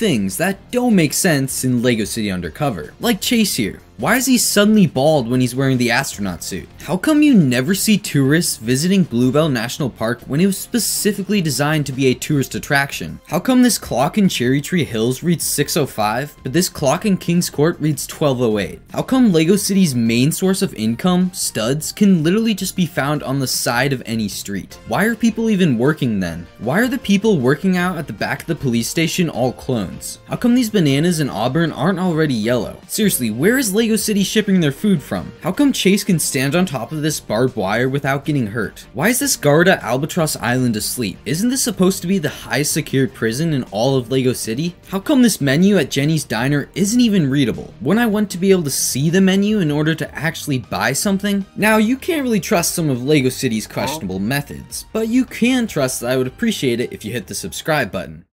things that don't make sense in LEGO City Undercover. Like Chase here. Why is he suddenly bald when he's wearing the astronaut suit? How come you never see tourists visiting Bluebell National Park when it was specifically designed to be a tourist attraction? How come this clock in Cherry Tree Hills reads 605, but this clock in King's Court reads 1208? How come LEGO City's main source of income, studs, can literally just be found on the side of any street? Why are people even working then? Why are the people working out at the back of the police station all clones? How come these bananas in Auburn aren't already yellow? Seriously, where is LEGO City shipping their food from? How come Chase can stand on top of this barbed wire without getting hurt? Why is this guard at Albatross Island asleep? Isn't this supposed to be the highest secured prison in all of LEGO City? How come this menu at Jenny's Diner isn't even readable? When I want to be able to see the menu in order to actually buy something? Now, you can't really trust some of LEGO City's questionable methods, but you can trust that I would appreciate it if you hit the subscribe button.